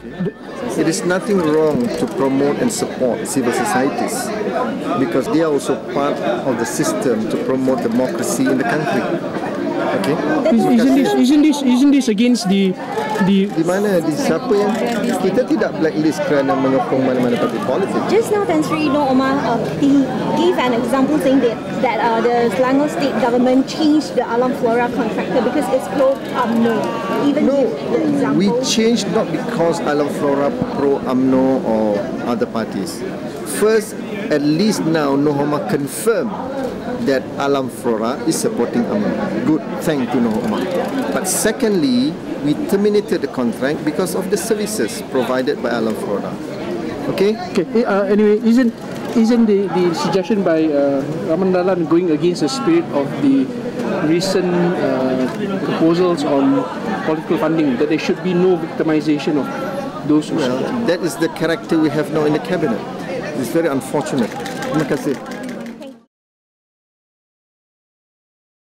It is nothing wrong to promote and support civil societies because they are also part of the system to promote democracy in the country. Okay? Is- Isn't this isn't this isn't this against the the Di mana di siapa yang kita tidak blacklist kerana menyokong mana-mana parti politik. Just now, Tan Sri Noh Omar, uh, he gave an example saying that, that uh, the Selangor state government changed the Alam Flora contractor because it's pro UMNO. Even No, give the example. we changed not because Alam Flora pro AMNO or other parties. First, at least now Nohoma confirmed that Alam Flora is supporting UMNO. Good, thank to Noh Omar. But secondly, we terminated the contract because of the services provided by Alam Flora. Okay? okay? eh, Uh, anyway, isn't isn't the, the suggestion by uh, Rahman Dahlan going against the spirit of the recent uh, proposals on political funding that there should be no victimization of those who Well, that is the character we have now in the cabinet. It's very unfortunate. Terima kasih.